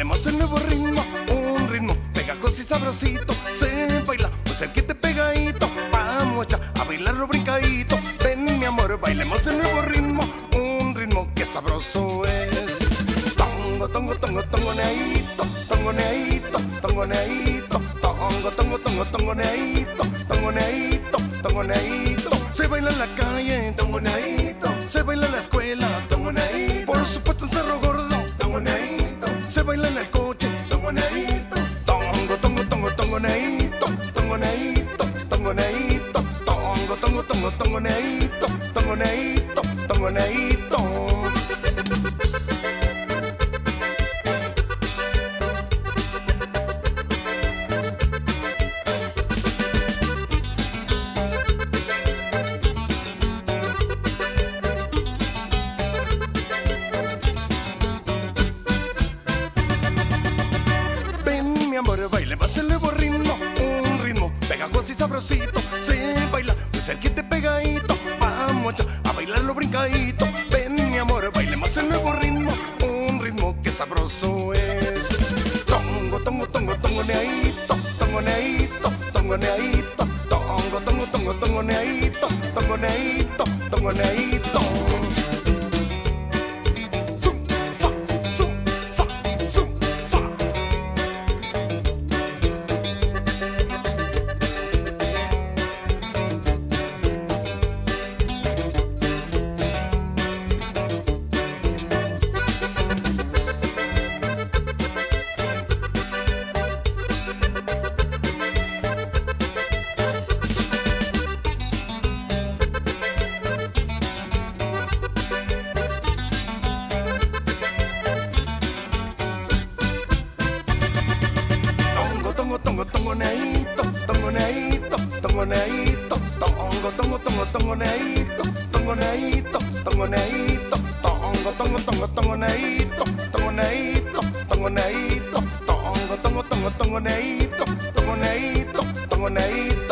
Bailemos el nuevo ritmo, un ritmo pegajoso y sabrosito. Se baila pues muy cerquita pegadito. Vamos ya a bailarlo brincadito. Ven mi amor, bailemos el nuevo ritmo, un ritmo que sabroso es. Tongo, tongo, tongo, tongoneadito, tongoneadito, tongoneadito. Tongo, tongo, tongo, tongoneadito, tongoneadito, tongoneadito. Se baila en la calle, tongoneadito. Se baila en la escuela, tongoneadito. Por supuesto en Cerro Se baila en el coche, tongoneito, tongo, tongo, tongo, tongoneito, tongoneito, tongoneito, tongo, tongo, tongo, tongoneito, tongoneito, tongoneito. Sabrosito Se baila, pues que te pegadito Vamos ya a bailarlo brincadito. Ven mi amor, bailemos el nuevo ritmo Un ritmo que sabroso es. Tongo, tongo, tongo, tongo, neaito Tongo, neaito, tongo, Tongo, tongo, tongo, tongo, neaito Tongo, neaito, tongo, neaito tongo tongo nei tok tongo nei tok tongo nei tok tongo tongo tongo tongo nei tok tongo nei tok tongo nei tok tongo tongo tongo tongo nei tok tongo nei tok tongo nei tok tongo tongo tongo tongo nei tok tongo nei tok tongo nei